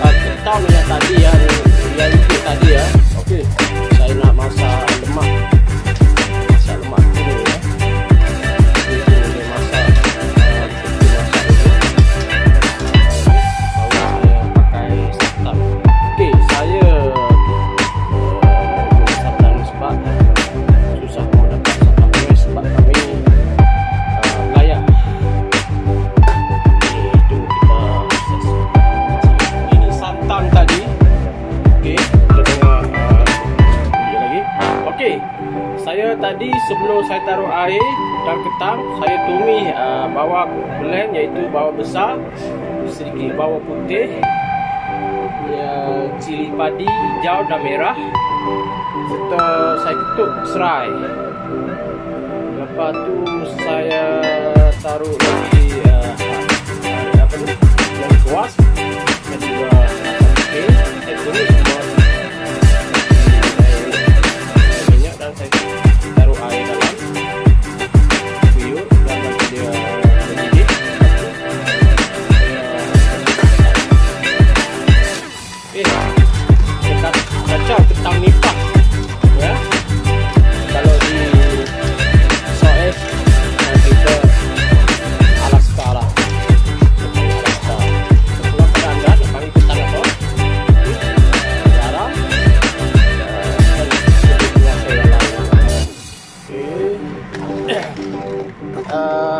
Oke, tadi tadi ya. Tadi sebelum saya taruh air dan ketan saya tumis uh, bawang blend iaitu bawang besar sedikit bawang putih ya, cili padi hijau dan merah. Serta saya ketuk serai. Lepas tu saya taruh lagi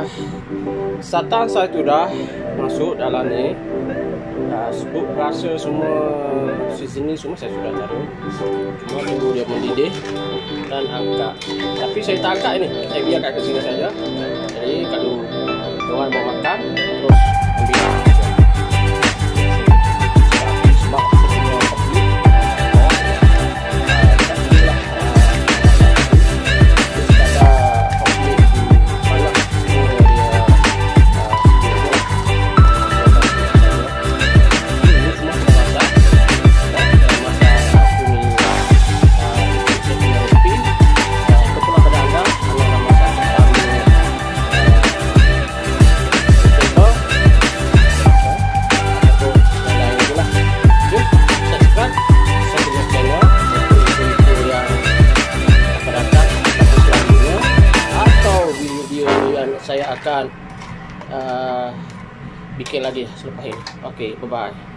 Uh, Satan saya tu dah masuk dalam ni. Uh, sebut rasa semua seasoning semua saya sudah taruh cuma tunggu dia mendidih dan angkat. Tapi saya tak angkat ni saya biarkan ke sini saja. Jadi kalau orang mau makan yang saya akan uh, bikin lagi selepas ini. Okay, bye-bye.